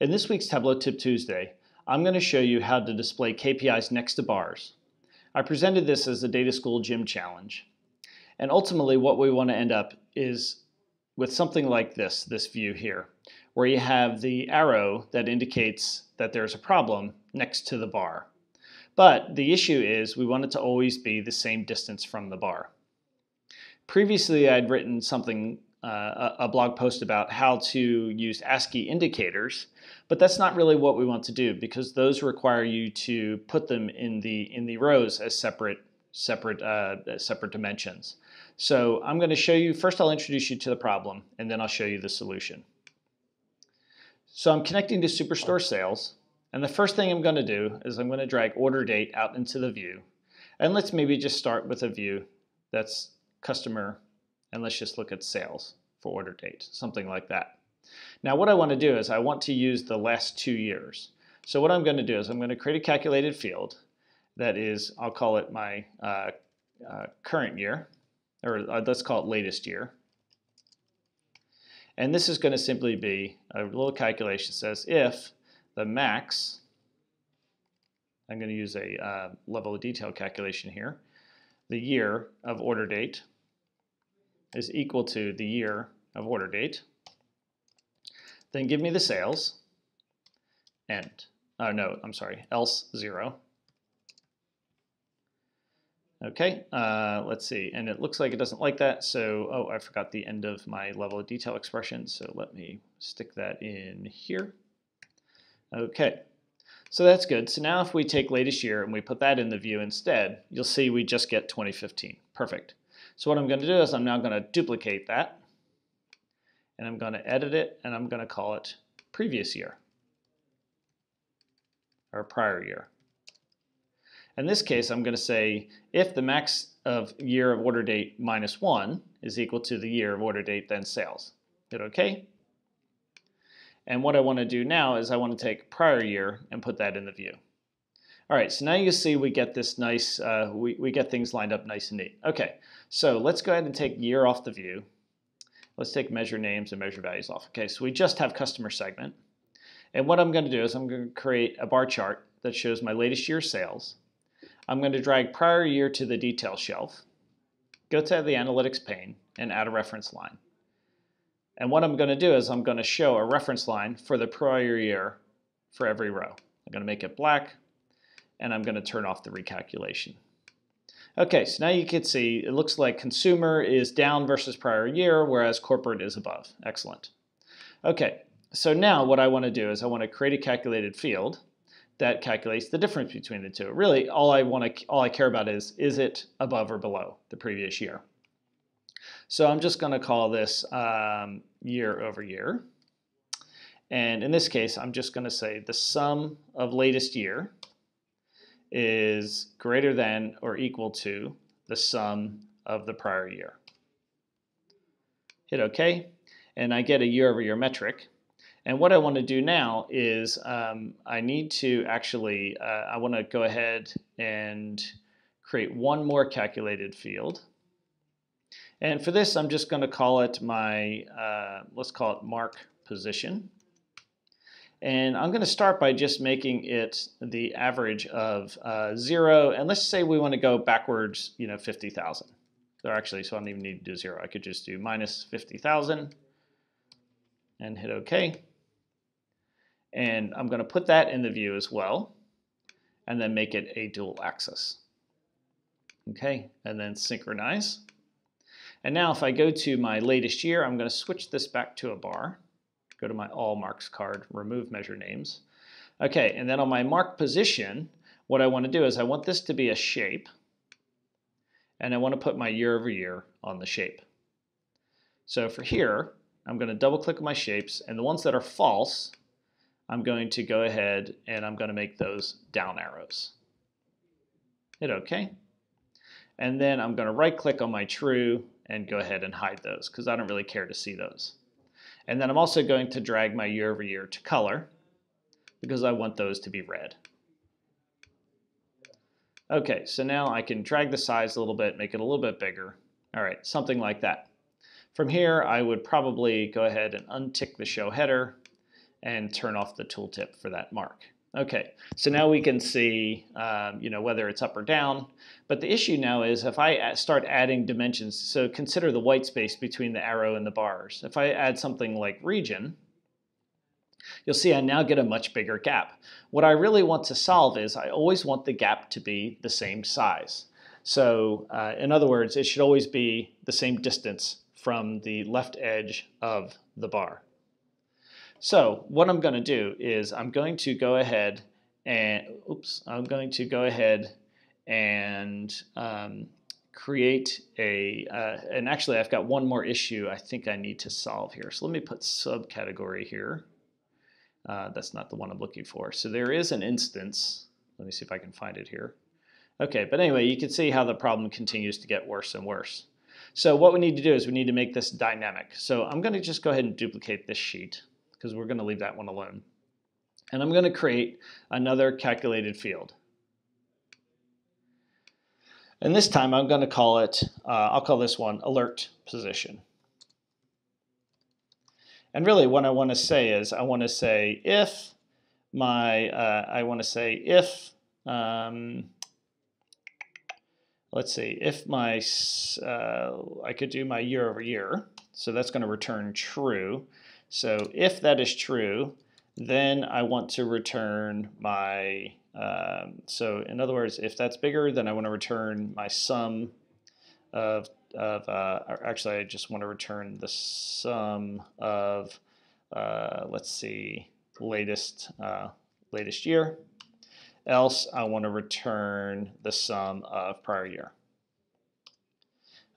In this week's Tableau Tip Tuesday, I'm going to show you how to display KPIs next to bars. I presented this as a Data School Gym Challenge. And ultimately what we want to end up is with something like this, this view here, where you have the arrow that indicates that there's a problem next to the bar. But the issue is we want it to always be the same distance from the bar. Previously I'd written something uh, a blog post about how to use ASCII indicators, but that's not really what we want to do because those require you to put them in the in the rows as separate separate uh, separate dimensions. So I'm going to show you first. I'll introduce you to the problem, and then I'll show you the solution. So I'm connecting to Superstore Sales, and the first thing I'm going to do is I'm going to drag order date out into the view, and let's maybe just start with a view that's customer and let's just look at sales for order date, something like that. Now what I want to do is I want to use the last two years. So what I'm going to do is I'm going to create a calculated field that is, I'll call it my uh, uh, current year, or uh, let's call it latest year. And this is going to simply be a little calculation that says if the max, I'm going to use a uh, level of detail calculation here, the year of order date is equal to the year of order date. Then give me the sales, and, oh no, I'm sorry, else 0. Okay, uh, let's see, and it looks like it doesn't like that, so, oh, I forgot the end of my level of detail expression, so let me stick that in here. Okay, so that's good. So now if we take latest year and we put that in the view instead, you'll see we just get 2015. Perfect. So what I'm going to do is I'm now going to duplicate that and I'm going to edit it and I'm going to call it previous year or prior year. In this case, I'm going to say if the max of year of order date minus 1 is equal to the year of order date then sales. Hit OK. And what I want to do now is I want to take prior year and put that in the view. All right, so now you see we get this nice, uh, we, we get things lined up nice and neat. Okay, so let's go ahead and take year off the view. Let's take measure names and measure values off. Okay, so we just have customer segment. And what I'm going to do is I'm going to create a bar chart that shows my latest year sales. I'm going to drag prior year to the detail shelf, go to the analytics pane, and add a reference line. And what I'm going to do is I'm going to show a reference line for the prior year for every row. I'm going to make it black, and I'm going to turn off the recalculation. Okay, so now you can see it looks like consumer is down versus prior year, whereas corporate is above. Excellent. Okay, so now what I want to do is I want to create a calculated field that calculates the difference between the two. Really, all I want to all I care about is is it above or below the previous year. So I'm just going to call this um, year over year. And in this case, I'm just going to say the sum of latest year is greater than or equal to the sum of the prior year. Hit OK, and I get a year-over-year -year metric. And what I want to do now is um, I need to actually, uh, I want to go ahead and create one more calculated field. And for this, I'm just going to call it my, uh, let's call it mark position. And I'm going to start by just making it the average of uh, 0. And let's say we want to go backwards, you know, 50,000. Or actually, so I don't even need to do 0. I could just do minus 50,000 and hit OK. And I'm going to put that in the view as well and then make it a dual axis. Okay, and then synchronize. And now if I go to my latest year, I'm going to switch this back to a bar go to my all marks card, remove measure names. Okay, and then on my mark position, what I want to do is I want this to be a shape, and I want to put my year over year on the shape. So for here, I'm going to double click my shapes, and the ones that are false, I'm going to go ahead and I'm going to make those down arrows. Hit OK. And then I'm going to right click on my true and go ahead and hide those because I don't really care to see those. And then I'm also going to drag my year over year to color because I want those to be red. Okay, so now I can drag the size a little bit, make it a little bit bigger. All right, something like that. From here, I would probably go ahead and untick the show header and turn off the tooltip for that mark. Okay, so now we can see, um, you know, whether it's up or down. But the issue now is if I start adding dimensions, so consider the white space between the arrow and the bars. If I add something like region, you'll see I now get a much bigger gap. What I really want to solve is I always want the gap to be the same size. So uh, in other words, it should always be the same distance from the left edge of the bar. So what I'm going to do is I'm going to go ahead and, oops, I'm going to go ahead and um, create a, uh, and actually I've got one more issue I think I need to solve here. So let me put subcategory here. Uh, that's not the one I'm looking for. So there is an instance. Let me see if I can find it here. Okay, but anyway, you can see how the problem continues to get worse and worse. So what we need to do is we need to make this dynamic. So I'm going to just go ahead and duplicate this sheet because we're going to leave that one alone. And I'm going to create another calculated field. And this time I'm going to call it, uh, I'll call this one alert position. And really what I want to say is I want to say if my, uh, I want to say if, um, let's see, if my, uh, I could do my year over year, so that's going to return true. So if that is true, then I want to return my, um, so in other words, if that's bigger, then I want to return my sum of, of uh, actually I just want to return the sum of, uh, let's see, latest, uh, latest year. Else I want to return the sum of prior year.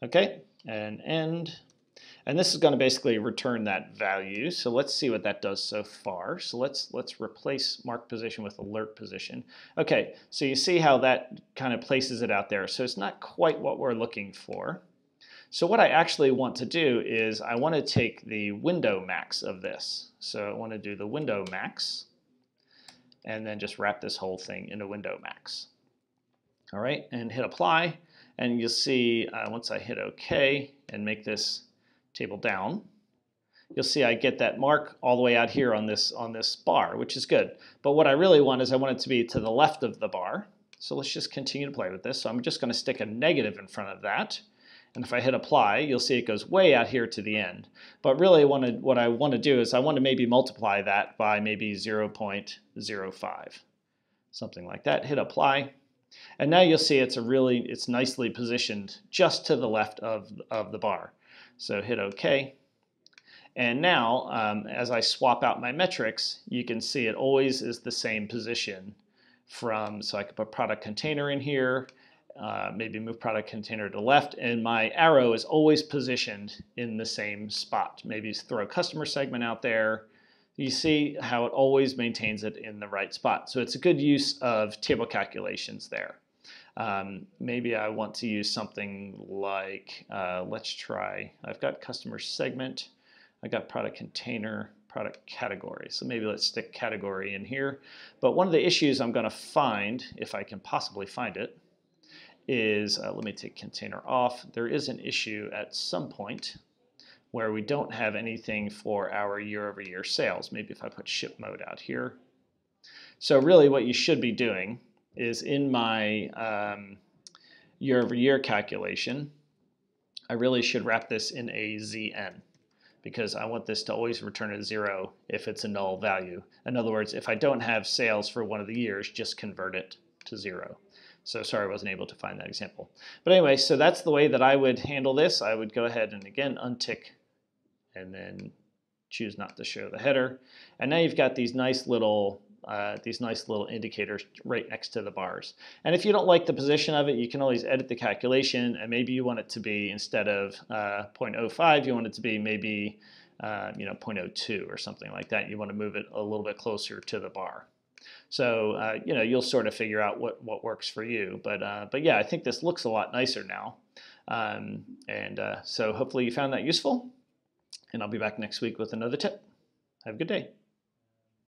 Okay, and end. And this is going to basically return that value. So let's see what that does so far. So let's let's replace mark position with alert position. Okay, so you see how that kind of places it out there. So it's not quite what we're looking for. So what I actually want to do is I want to take the window max of this. So I want to do the window max and then just wrap this whole thing in a window max. All right, and hit apply. And you'll see uh, once I hit OK and make this table down, you'll see I get that mark all the way out here on this, on this bar, which is good. But what I really want is I want it to be to the left of the bar. So let's just continue to play with this. So I'm just going to stick a negative in front of that. And if I hit apply, you'll see it goes way out here to the end. But really what I want to do is I want to maybe multiply that by maybe 0.05, something like that. Hit apply. And now you'll see it's a really, it's nicely positioned just to the left of, of the bar. So hit OK. And now, um, as I swap out my metrics, you can see it always is the same position from, so I could put product container in here, uh, maybe move product container to left, and my arrow is always positioned in the same spot. Maybe throw a customer segment out there. You see how it always maintains it in the right spot. So it's a good use of table calculations there. Um, maybe I want to use something like, uh, let's try, I've got customer segment, I got product container, product category. So maybe let's stick category in here. But one of the issues I'm going to find, if I can possibly find it, is, uh, let me take container off. There is an issue at some point where we don't have anything for our year-over-year -year sales. Maybe if I put ship mode out here. So really what you should be doing is in my um, year over year calculation, I really should wrap this in a ZN because I want this to always return a zero if it's a null value. In other words, if I don't have sales for one of the years, just convert it to zero. So sorry I wasn't able to find that example. But anyway, so that's the way that I would handle this. I would go ahead and again untick and then choose not to show the header. And now you've got these nice little uh, these nice little indicators right next to the bars. And if you don't like the position of it, you can always edit the calculation and maybe you want it to be instead of uh, 0.05, you want it to be maybe uh, you know 0.02 or something like that. You want to move it a little bit closer to the bar. So uh, you know you'll sort of figure out what what works for you. But uh, but yeah, I think this looks a lot nicer now. Um, and uh, so hopefully you found that useful. And I'll be back next week with another tip. Have a good day.